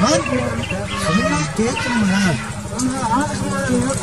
vamos subscribe cho kênh